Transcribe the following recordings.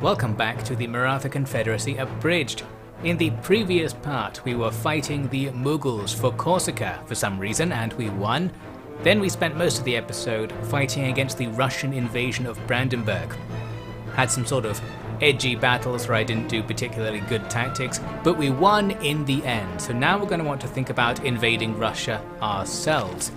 Welcome back to the Maratha Confederacy Abridged. In the previous part, we were fighting the Mughals for Corsica for some reason, and we won. Then we spent most of the episode fighting against the Russian invasion of Brandenburg. Had some sort of edgy battles where I didn't do particularly good tactics, but we won in the end. So now we're going to want to think about invading Russia ourselves.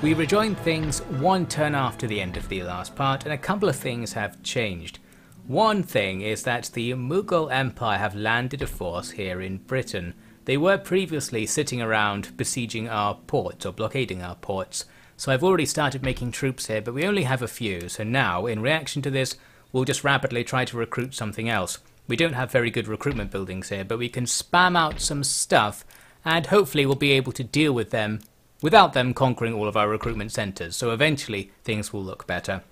We rejoined things one turn after the end of the last part, and a couple of things have changed. One thing is that the Mughal Empire have landed a force here in Britain. They were previously sitting around besieging our ports or blockading our ports, so I've already started making troops here, but we only have a few, so now, in reaction to this, we'll just rapidly try to recruit something else. We don't have very good recruitment buildings here, but we can spam out some stuff, and hopefully we'll be able to deal with them without them conquering all of our recruitment centres, so eventually things will look better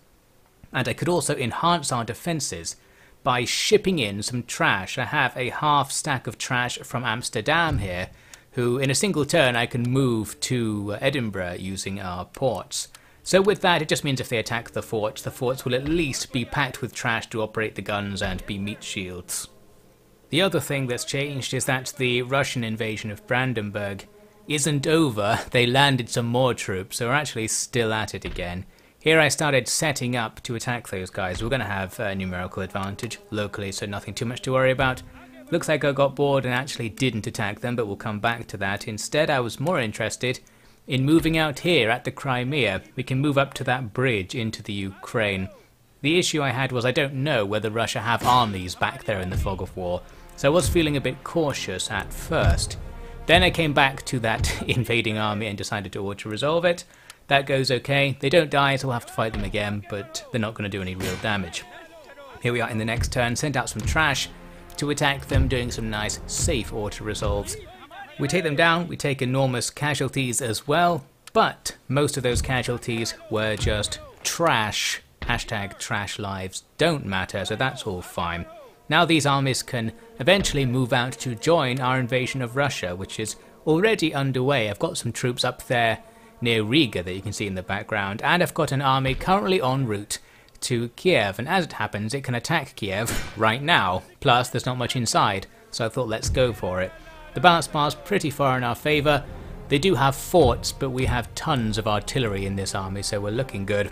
and I could also enhance our defences by shipping in some trash. I have a half stack of trash from Amsterdam here, who in a single turn I can move to uh, Edinburgh using our ports. So with that, it just means if they attack the forts, the forts will at least be packed with trash to operate the guns and be meat shields. The other thing that's changed is that the Russian invasion of Brandenburg isn't over. They landed some more troops, so we're actually still at it again. Here I started setting up to attack those guys. We're going to have a numerical advantage locally, so nothing too much to worry about. Looks like I got bored and actually didn't attack them, but we'll come back to that. Instead, I was more interested in moving out here at the Crimea. We can move up to that bridge into the Ukraine. The issue I had was I don't know whether Russia have armies back there in the fog of war, so I was feeling a bit cautious at first. Then I came back to that invading army and decided to auto-resolve it. That goes okay. They don't die, so we'll have to fight them again, but they're not going to do any real damage. Here we are in the next turn, send out some trash to attack them, doing some nice safe auto-resolves. We take them down, we take enormous casualties as well, but most of those casualties were just trash. Hashtag trash lives don't matter, so that's all fine. Now these armies can eventually move out to join our invasion of Russia, which is already underway. I've got some troops up there near Riga that you can see in the background, and I've got an army currently en route to Kiev, and as it happens, it can attack Kiev right now, plus there's not much inside, so I thought let's go for it. The balance bar's pretty far in our favour. They do have forts, but we have tons of artillery in this army, so we're looking good.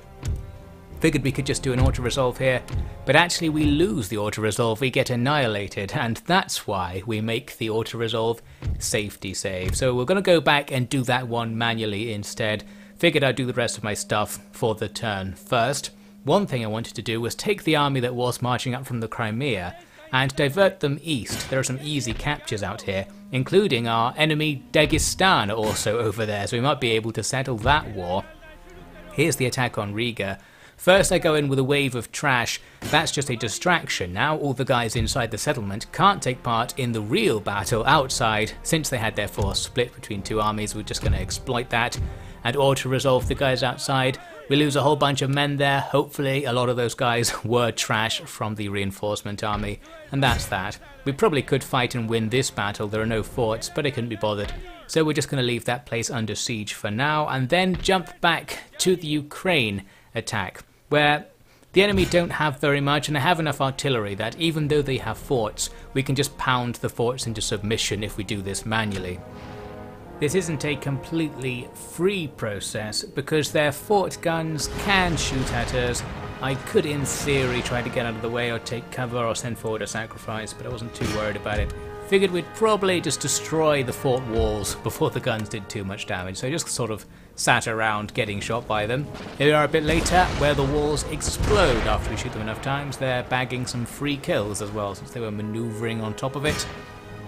Figured we could just do an auto-resolve here, but actually we lose the auto-resolve, we get annihilated, and that's why we make the auto-resolve safety save. So we're going to go back and do that one manually instead. Figured I'd do the rest of my stuff for the turn first. One thing I wanted to do was take the army that was marching up from the Crimea and divert them east. There are some easy captures out here, including our enemy Dagestan also over there, so we might be able to settle that war. Here's the attack on Riga. First I go in with a wave of trash, that's just a distraction. Now all the guys inside the settlement can't take part in the real battle outside. Since they had their force split between two armies, we're just going to exploit that and auto-resolve the guys outside. We lose a whole bunch of men there, hopefully a lot of those guys were trash from the reinforcement army, and that's that. We probably could fight and win this battle, there are no forts, but I couldn't be bothered. So we're just going to leave that place under siege for now, and then jump back to the Ukraine attack, where the enemy don't have very much and they have enough artillery that even though they have forts, we can just pound the forts into submission if we do this manually. This isn't a completely free process because their fort guns can shoot at us. I could in theory try to get out of the way or take cover or send forward a sacrifice, but I wasn't too worried about it. Figured we'd probably just destroy the fort walls before the guns did too much damage, so I just sort of sat around getting shot by them. Here we are a bit later, where the walls explode after we shoot them enough times. They're bagging some free kills as well, since they were manoeuvring on top of it.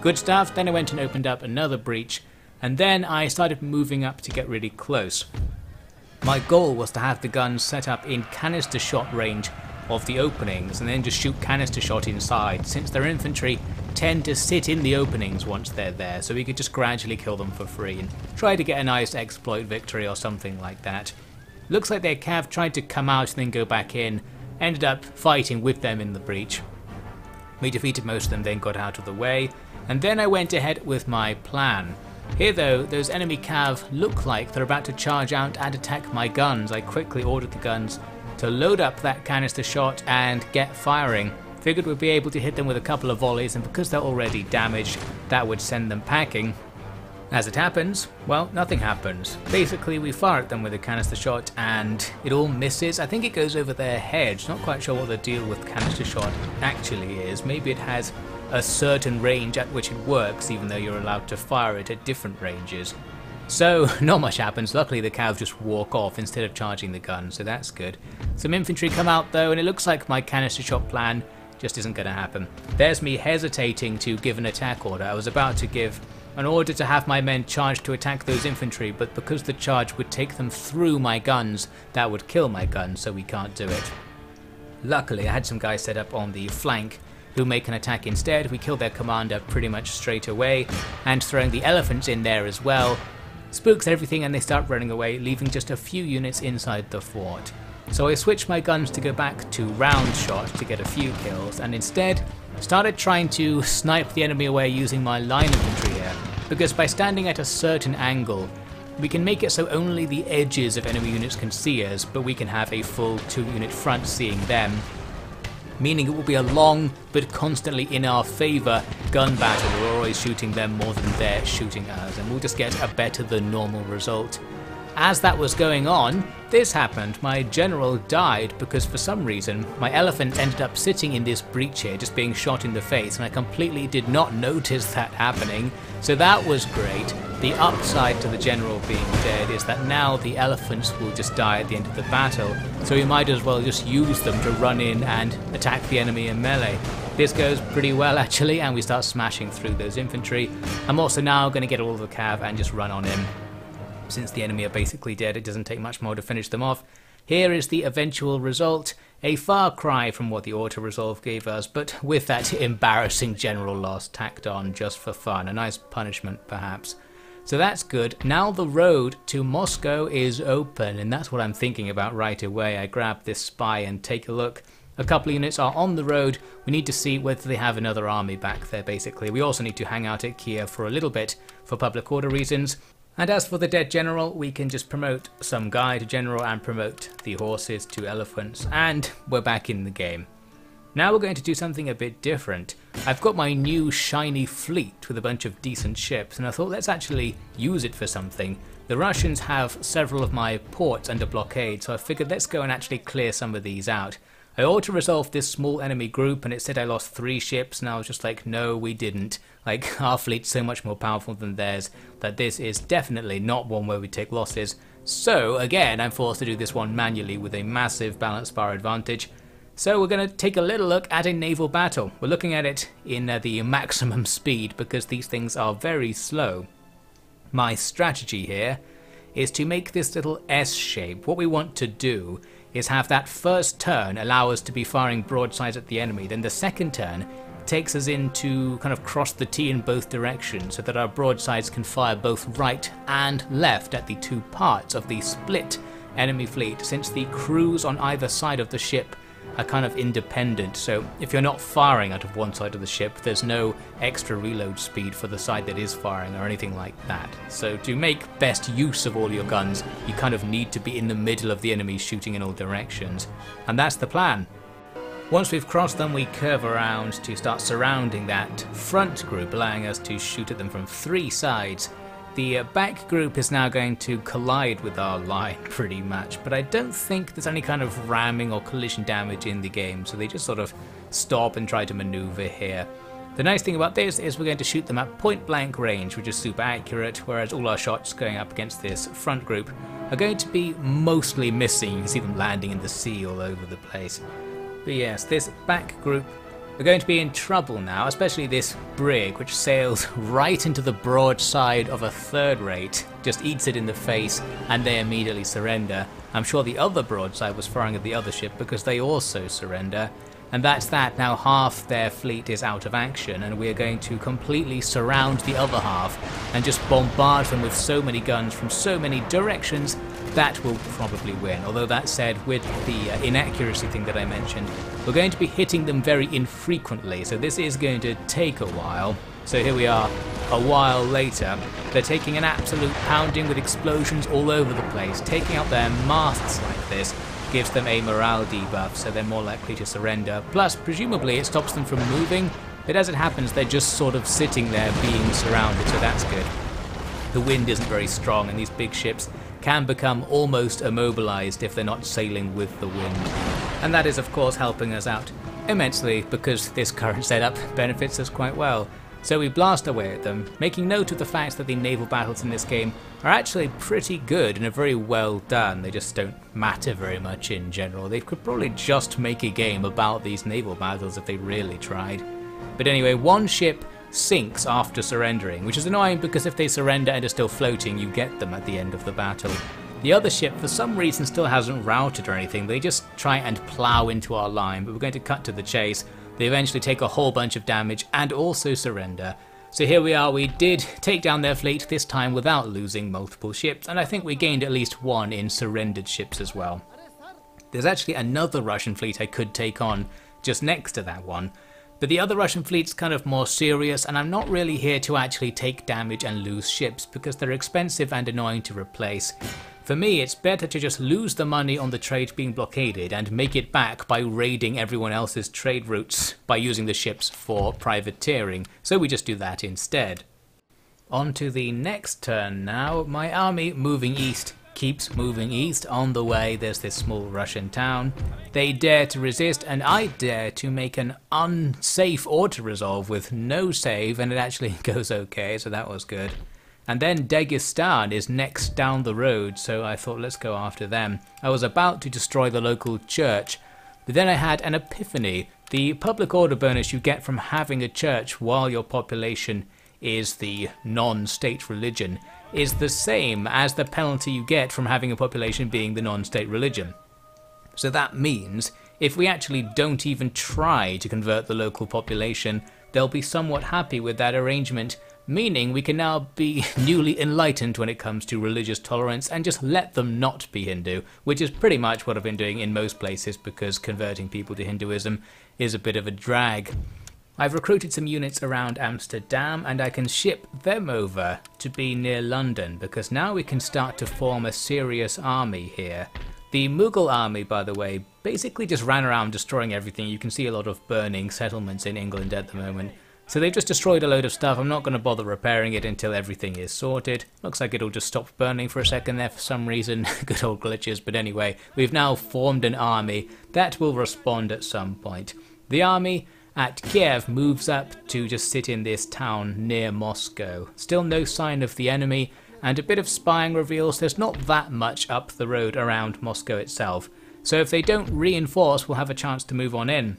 Good stuff, then I went and opened up another breach, and then I started moving up to get really close. My goal was to have the guns set up in canister shot range of the openings and then just shoot canister shot inside. Since their infantry tend to sit in the openings once they're there, so we could just gradually kill them for free and try to get a nice exploit victory or something like that. Looks like their cav tried to come out and then go back in, ended up fighting with them in the breach. We defeated most of them, then got out of the way, and then I went ahead with my plan. Here though, those enemy cav look like they're about to charge out and attack my guns. I quickly ordered the guns to load up that canister shot and get firing. Figured we'd be able to hit them with a couple of volleys, and because they're already damaged, that would send them packing. As it happens, well, nothing happens. Basically, we fire at them with a canister shot and it all misses. I think it goes over their heads. Not quite sure what the deal with canister shot actually is. Maybe it has a certain range at which it works, even though you're allowed to fire it at different ranges. So, not much happens. Luckily, the cows just walk off instead of charging the gun, so that's good. Some infantry come out though, and it looks like my canister shot plan just isn't going to happen. There's me hesitating to give an attack order. I was about to give an order to have my men charge to attack those infantry, but because the charge would take them through my guns, that would kill my guns, so we can't do it. Luckily, I had some guys set up on the flank who make an attack instead. We kill their commander pretty much straight away, and throwing the elephants in there as well spooks everything and they start running away, leaving just a few units inside the fort. So I switched my guns to go back to round shot to get a few kills, and instead started trying to snipe the enemy away using my line infantry here, because by standing at a certain angle, we can make it so only the edges of enemy units can see us, but we can have a full two unit front seeing them, meaning it will be a long but constantly in our favour gun battle. We're always shooting them more than they're shooting us, and we'll just get a better than normal result. As that was going on, this happened. My general died because for some reason my elephant ended up sitting in this breach here, just being shot in the face, and I completely did not notice that happening. So that was great. The upside to the general being dead is that now the elephants will just die at the end of the battle, so we might as well just use them to run in and attack the enemy in melee. This goes pretty well actually, and we start smashing through those infantry. I'm also now going to get all the cav and just run on in. Since the enemy are basically dead, it doesn't take much more to finish them off. Here is the eventual result, a far cry from what the auto-resolve gave us, but with that embarrassing general loss tacked on just for fun, a nice punishment perhaps. So that's good. Now the road to Moscow is open, and that's what I'm thinking about right away. I grab this spy and take a look. A couple of units are on the road. We need to see whether they have another army back there, basically. We also need to hang out at Kiev for a little bit for public order reasons. And as for the dead general, we can just promote some guy to general and promote the horses to elephants, and we're back in the game. Now we're going to do something a bit different. I've got my new shiny fleet with a bunch of decent ships, and I thought let's actually use it for something. The Russians have several of my ports under blockade, so I figured let's go and actually clear some of these out. I auto-resolve this small enemy group and it said I lost three ships and I was just like, no we didn't. Like our fleet's so much more powerful than theirs that this is definitely not one where we take losses. So again, I'm forced to do this one manually with a massive balance bar advantage. So we're going to take a little look at a naval battle. We're looking at it in uh, the maximum speed because these things are very slow. My strategy here is to make this little S shape. What we want to do is have that first turn allow us to be firing broadsides at the enemy, then the second turn takes us in to kind of cross the T in both directions so that our broadsides can fire both right and left at the two parts of the split enemy fleet since the crews on either side of the ship are kind of independent. So if you're not firing out of one side of the ship, there's no extra reload speed for the side that is firing or anything like that. So to make best use of all your guns, you kind of need to be in the middle of the enemy shooting in all directions. And that's the plan. Once we've crossed them, we curve around to start surrounding that front group, allowing us to shoot at them from three sides the uh, back group is now going to collide with our line pretty much, but I don't think there's any kind of ramming or collision damage in the game, so they just sort of stop and try to maneuver here. The nice thing about this is we're going to shoot them at point blank range, which is super accurate, whereas all our shots going up against this front group are going to be mostly missing. You can see them landing in the sea all over the place. But yes, this back group we're going to be in trouble now, especially this brig, which sails right into the broadside of a third rate, just eats it in the face, and they immediately surrender. I'm sure the other broadside was firing at the other ship because they also surrender. And that's that, now half their fleet is out of action, and we're going to completely surround the other half and just bombard them with so many guns from so many directions that will probably win. Although that said, with the uh, inaccuracy thing that I mentioned, we're going to be hitting them very infrequently, so this is going to take a while. So here we are, a while later. They're taking an absolute pounding with explosions all over the place, taking out their masts like this, gives them a morale debuff, so they're more likely to surrender. Plus, presumably, it stops them from moving, but as it happens, they're just sort of sitting there being surrounded, so that's good. The wind isn't very strong, and these big ships can become almost immobilized if they're not sailing with the wind. And that is, of course, helping us out immensely because this current setup benefits us quite well. So we blast away at them, making note of the fact that the naval battles in this game are actually pretty good and are very well done. They just don't matter very much in general. They could probably just make a game about these naval battles if they really tried. But anyway, one ship sinks after surrendering, which is annoying because if they surrender and are still floating, you get them at the end of the battle. The other ship, for some reason, still hasn't routed or anything. They just try and plow into our line, but we're going to cut to the chase. They eventually take a whole bunch of damage and also surrender. So here we are, we did take down their fleet, this time without losing multiple ships, and I think we gained at least one in surrendered ships as well. There's actually another Russian fleet I could take on just next to that one, but the other Russian fleet's kind of more serious, and I'm not really here to actually take damage and lose ships because they're expensive and annoying to replace. For me, it's better to just lose the money on the trade being blockaded and make it back by raiding everyone else's trade routes by using the ships for privateering, so we just do that instead. On to the next turn now, my army moving east keeps moving east. On the way, there's this small Russian town. They dare to resist, and I dare to make an unsafe auto-resolve with no save, and it actually goes okay, so that was good. And then Dagestan is next down the road, so I thought let's go after them. I was about to destroy the local church, but then I had an epiphany. The public order bonus you get from having a church while your population is the non-state religion is the same as the penalty you get from having a population being the non-state religion. So that means if we actually don't even try to convert the local population, they'll be somewhat happy with that arrangement meaning we can now be newly enlightened when it comes to religious tolerance and just let them not be Hindu, which is pretty much what I've been doing in most places because converting people to Hinduism is a bit of a drag. I've recruited some units around Amsterdam and I can ship them over to be near London because now we can start to form a serious army here. The Mughal army, by the way, basically just ran around destroying everything. You can see a lot of burning settlements in England at the moment. So they've just destroyed a load of stuff. I'm not going to bother repairing it until everything is sorted. Looks like it'll just stop burning for a second there for some reason. Good old glitches. But anyway, we've now formed an army that will respond at some point. The army at Kiev moves up to just sit in this town near Moscow. Still no sign of the enemy, and a bit of spying reveals there's not that much up the road around Moscow itself. So if they don't reinforce, we'll have a chance to move on in.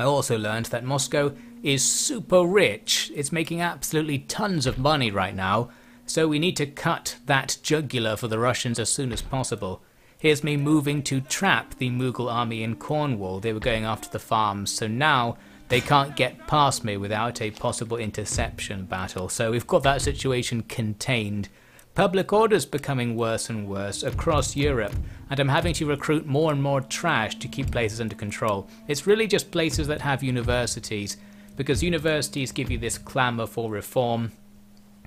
I also learned that Moscow is super rich. It's making absolutely tons of money right now, so we need to cut that jugular for the Russians as soon as possible. Here's me moving to trap the Mughal army in Cornwall. They were going after the farms, so now they can't get past me without a possible interception battle. So we've got that situation contained. Public order's becoming worse and worse across Europe, and I'm having to recruit more and more trash to keep places under control. It's really just places that have universities, because universities give you this clamour for reform,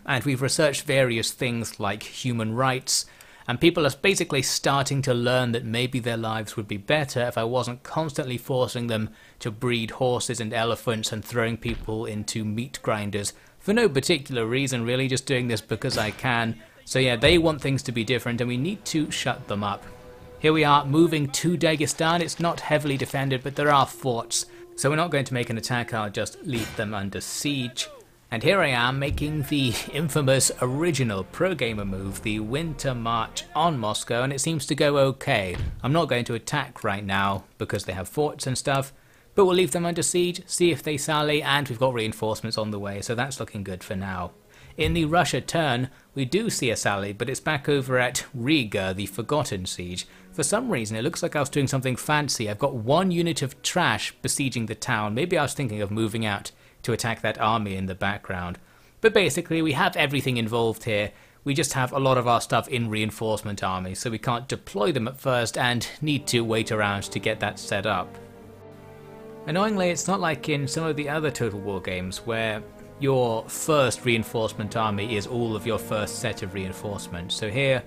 and we've researched various things like human rights, and people are basically starting to learn that maybe their lives would be better if I wasn't constantly forcing them to breed horses and elephants and throwing people into meat grinders for no particular reason really, just doing this because I can. So yeah, they want things to be different and we need to shut them up. Here we are moving to Dagestan. It's not heavily defended, but there are forts. So we're not going to make an attack, I'll just leave them under siege. And here I am making the infamous original pro gamer move, the winter march on Moscow, and it seems to go okay. I'm not going to attack right now because they have forts and stuff, but we'll leave them under siege, see if they sally, and we've got reinforcements on the way, so that's looking good for now. In the Russia turn, we do see a sally, but it's back over at Riga, the Forgotten Siege. For some reason, it looks like I was doing something fancy. I've got one unit of trash besieging the town. Maybe I was thinking of moving out to attack that army in the background. But basically, we have everything involved here. We just have a lot of our stuff in reinforcement armies, so we can't deploy them at first and need to wait around to get that set up. Annoyingly, it's not like in some of the other Total War games where your first reinforcement army is all of your first set of reinforcements. So here,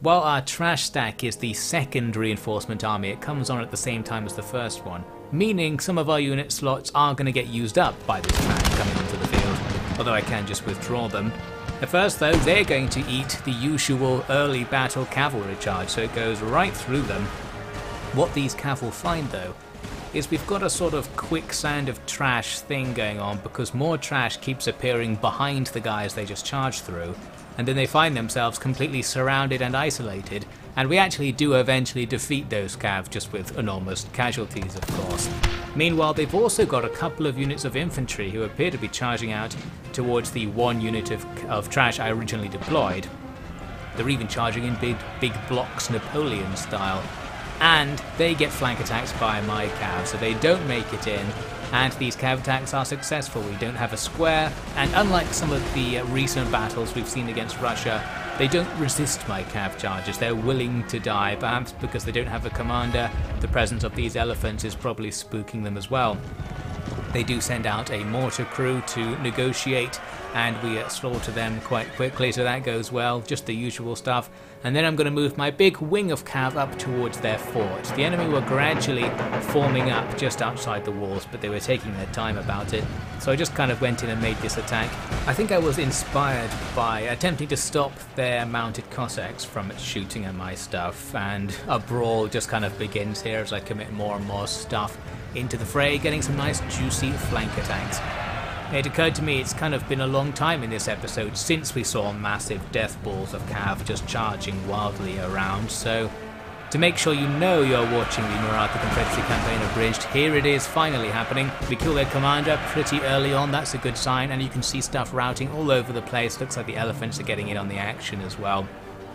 While our trash stack is the second reinforcement army, it comes on at the same time as the first one, meaning some of our unit slots are going to get used up by this trash coming into the field, although I can just withdraw them. At first though, they're going to eat the usual early battle cavalry charge, so it goes right through them. What these cav will find though, is we've got a sort of quicksand of trash thing going on because more trash keeps appearing behind the guys they just charged through, and then they find themselves completely surrounded and isolated, and we actually do eventually defeat those cav just with enormous casualties of course. Meanwhile they've also got a couple of units of infantry who appear to be charging out towards the one unit of, of trash I originally deployed. They're even charging in big, big blocks Napoleon style, and they get flank attacks by my cav, so they don't make it in, and these cav attacks are successful. We don't have a square, and unlike some of the uh, recent battles we've seen against Russia, they don't resist my cav charges. They're willing to die, perhaps because they don't have a commander. The presence of these elephants is probably spooking them as well. They do send out a mortar crew to negotiate, and we slaughter them quite quickly, so that goes well, just the usual stuff and then I'm going to move my big wing of cav up towards their fort. The enemy were gradually forming up just outside the walls, but they were taking their time about it, so I just kind of went in and made this attack. I think I was inspired by attempting to stop their mounted Cossacks from shooting at my stuff, and a brawl just kind of begins here as I commit more and more stuff into the fray, getting some nice juicy flank attacks. It occurred to me it's kind of been a long time in this episode since we saw massive death balls of Cav just charging wildly around, so to make sure you know you're watching the Maratha Confederacy campaign abridged, here it is finally happening. We kill their commander pretty early on, that's a good sign, and you can see stuff routing all over the place. Looks like the elephants are getting in on the action as well.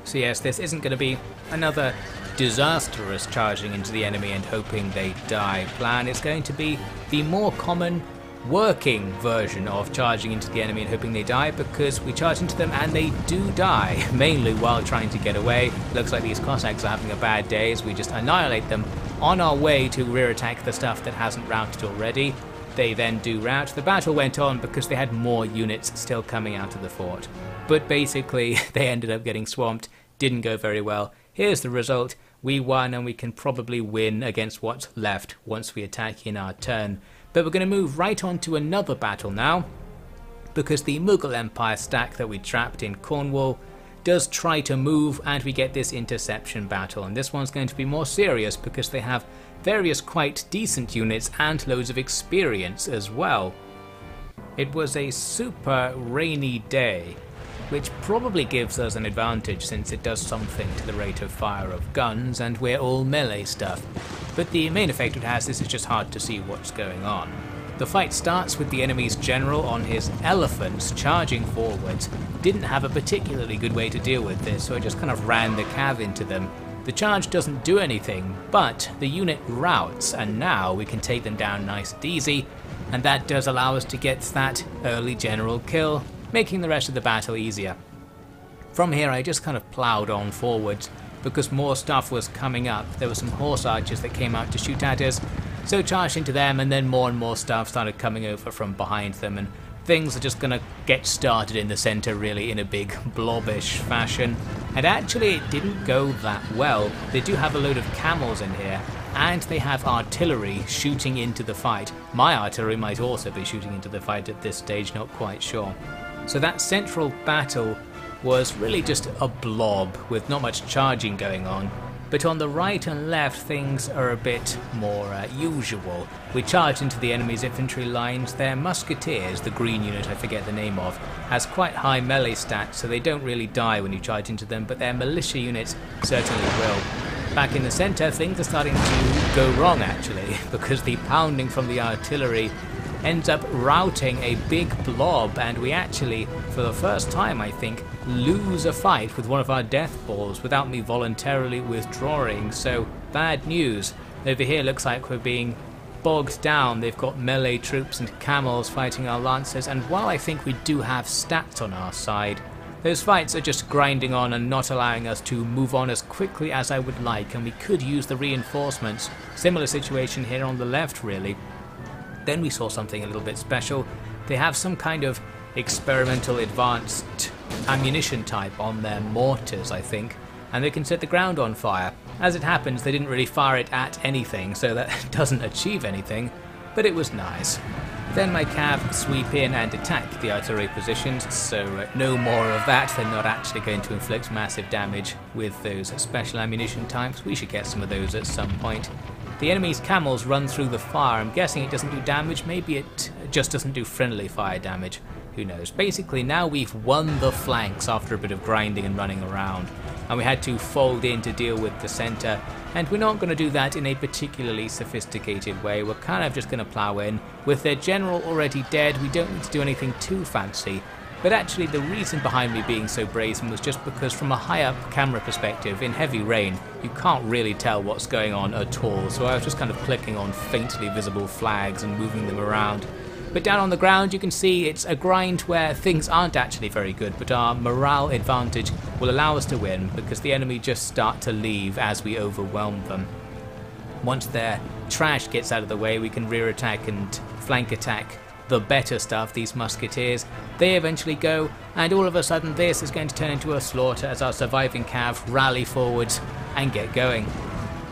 So yes, this isn't going to be another disastrous charging into the enemy and hoping they die plan. It's going to be the more common working version of charging into the enemy and hoping they die because we charge into them and they do die, mainly while trying to get away. Looks like these Cossacks are having a bad day as we just annihilate them on our way to rear attack the stuff that hasn't routed already. They then do rout. The battle went on because they had more units still coming out of the fort. But basically, they ended up getting swamped, didn't go very well. Here's the result. We won and we can probably win against what's left once we attack in our turn. But we're going to move right on to another battle now, because the Mughal Empire stack that we trapped in Cornwall does try to move and we get this interception battle and this one's going to be more serious because they have various quite decent units and loads of experience as well. It was a super rainy day which probably gives us an advantage since it does something to the rate of fire of guns and we're all melee stuff. But the main effect it has is it's just hard to see what's going on. The fight starts with the enemy's general on his elephants charging forwards. Didn't have a particularly good way to deal with this, so I just kind of ran the cav into them. The charge doesn't do anything, but the unit routs, and now we can take them down nice and easy, and that does allow us to get that early general kill, making the rest of the battle easier. From here I just kind of ploughed on forwards because more stuff was coming up. There were some horse archers that came out to shoot at us, so charged into them and then more and more stuff started coming over from behind them and things are just gonna get started in the center really in a big blobbish fashion. And actually it didn't go that well. They do have a load of camels in here and they have artillery shooting into the fight. My artillery might also be shooting into the fight at this stage, not quite sure. So that central battle was really just a blob with not much charging going on. But on the right and left things are a bit more uh, usual. We charge into the enemy's infantry lines, their musketeers, the green unit I forget the name of, has quite high melee stats so they don't really die when you charge into them, but their militia units certainly will. Back in the centre things are starting to go wrong actually, because the pounding from the artillery ends up routing a big blob and we actually, for the first time I think, lose a fight with one of our death balls without me voluntarily withdrawing, so bad news. Over here looks like we're being bogged down. They've got melee troops and camels fighting our lancers, and while I think we do have stats on our side, those fights are just grinding on and not allowing us to move on as quickly as I would like, and we could use the reinforcements. Similar situation here on the left, really. Then we saw something a little bit special. They have some kind of experimental advanced ammunition type on their mortars, I think. and they can set the ground on fire. As it happens, they didn't really fire it at anything, so that doesn't achieve anything, but it was nice. Then my cav sweep in and attack the artillery positions, so uh, no more of that. They're not actually going to inflict massive damage with those special ammunition types. We should get some of those at some point. The enemy's camels run through the fire. I'm guessing it doesn't do damage. Maybe it just doesn't do friendly fire damage. Who knows? Basically, now we've won the flanks after a bit of grinding and running around. And we had to fold in to deal with the centre. And we're not going to do that in a particularly sophisticated way. We're kind of just going to plough in. With their general already dead, we don't need to do anything too fancy. But actually the reason behind me being so brazen was just because from a high up camera perspective, in heavy rain, you can't really tell what's going on at all, so I was just kind of clicking on faintly visible flags and moving them around. But down on the ground you can see it's a grind where things aren't actually very good, but our morale advantage will allow us to win because the enemy just start to leave as we overwhelm them. Once their trash gets out of the way, we can rear attack and flank attack the better stuff, these musketeers. They eventually go, and all of a sudden this is going to turn into a slaughter as our surviving cav rally forwards and get going.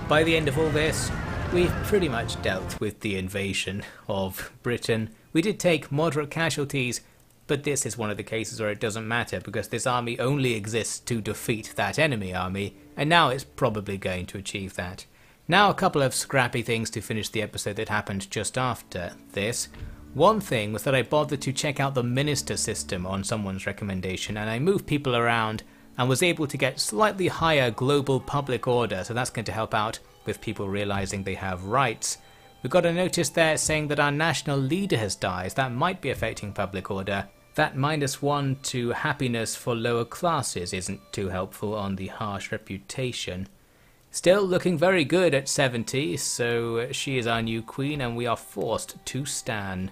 By the end of all this, we've pretty much dealt with the invasion of Britain. We did take moderate casualties, but this is one of the cases where it doesn't matter because this army only exists to defeat that enemy army, and now it's probably going to achieve that. Now a couple of scrappy things to finish the episode that happened just after this. One thing was that I bothered to check out the minister system on someone's recommendation and I moved people around and was able to get slightly higher global public order, so that's going to help out with people realizing they have rights. We got a notice there saying that our national leader has died, that might be affecting public order. That minus one to happiness for lower classes isn't too helpful on the harsh reputation. Still looking very good at 70, so she is our new queen and we are forced to stand.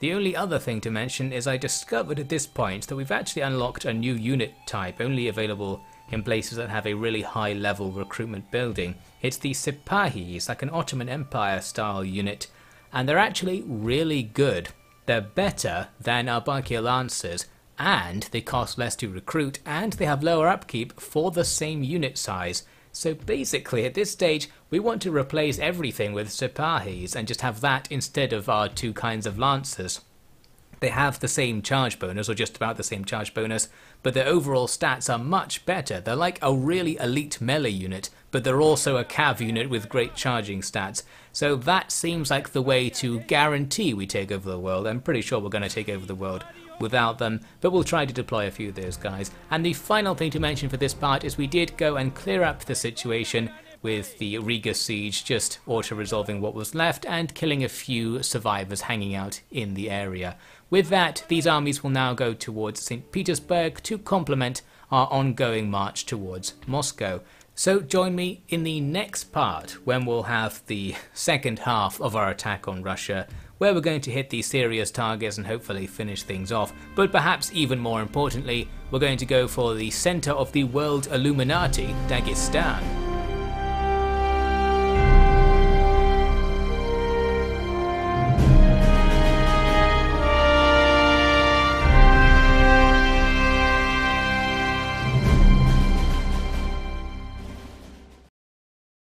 The only other thing to mention is I discovered at this point that we've actually unlocked a new unit type only available in places that have a really high level recruitment building. It's the Sipahi, it's like an Ottoman Empire style unit, and they're actually really good. They're better than our Lancers, and they cost less to recruit, and they have lower upkeep for the same unit size. So basically, at this stage, we want to replace everything with Sipahis and just have that instead of our two kinds of Lancers. They have the same charge bonus, or just about the same charge bonus, but their overall stats are much better. They're like a really elite melee unit, but they're also a cav unit with great charging stats. So that seems like the way to guarantee we take over the world. I'm pretty sure we're going to take over the world without them, but we'll try to deploy a few of those guys. And the final thing to mention for this part is we did go and clear up the situation with the Riga siege just auto-resolving what was left and killing a few survivors hanging out in the area. With that, these armies will now go towards St. Petersburg to complement our ongoing march towards Moscow. So join me in the next part when we'll have the second half of our attack on Russia where we're going to hit these serious targets and hopefully finish things off. But perhaps even more importantly, we're going to go for the centre of the world Illuminati, Dagestan.